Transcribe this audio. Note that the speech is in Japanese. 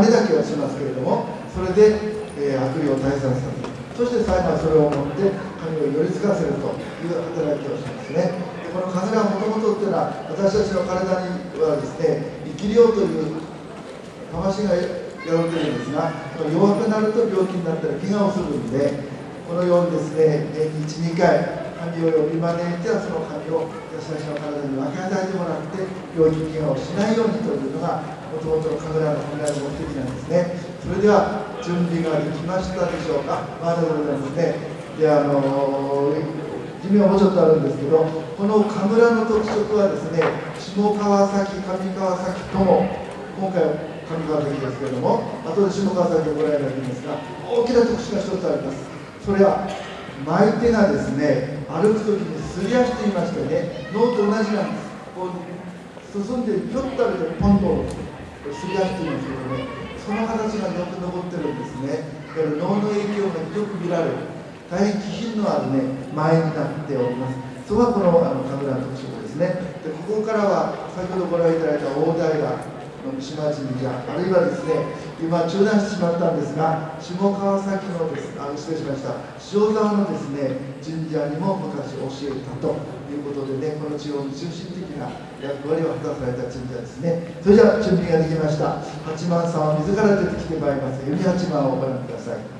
あれだけはしますけれどもそれで、えー、悪霊を退散させる。そして最後はそれを持って神を寄りつかせるという働きをしますね。でこの風がもともとっていうのは私たちの体にはですね生き量という魂がやられてるんですが弱くなると病気になったら怪我をするんでこのようにですね年に12回神を呼び招いてはその神を私たちの体に分け与えてもらって病気怪我をしないようにというのがもともとの神楽の本来の目的なんですね。それでは準備ができましたでしょうか。まだでございますね。であの寿命はもうちょっとあるんですけどこの神楽の特色はですね下川崎上川崎とも今回は上川崎ですけれども後で下川崎をご覧いただきますが大きな特殊が一つあります。それは巻いてがですね歩く時にすり足と言いましてね脳と同じなんです。こう進んでぴょっと歩いてポンとすり足というんですけどねその形がよく残ってるんですね。だから脳の影響がよく見られる。大変気品のあるね前になっております。そこがこのあの神楽の特徴ですね。でここからは先ほどご覧いただいた大平の三島神社あるいはですね今中断してしまったんですが下川崎のですあ失礼しました塩沢のですね神社にも昔教えたということでねこの地方の中心的な役割を果たされた神社ですね。それじゃあ準備ができました。八幡さんは自ら出てきてまいります。弓八幡をご覧ください。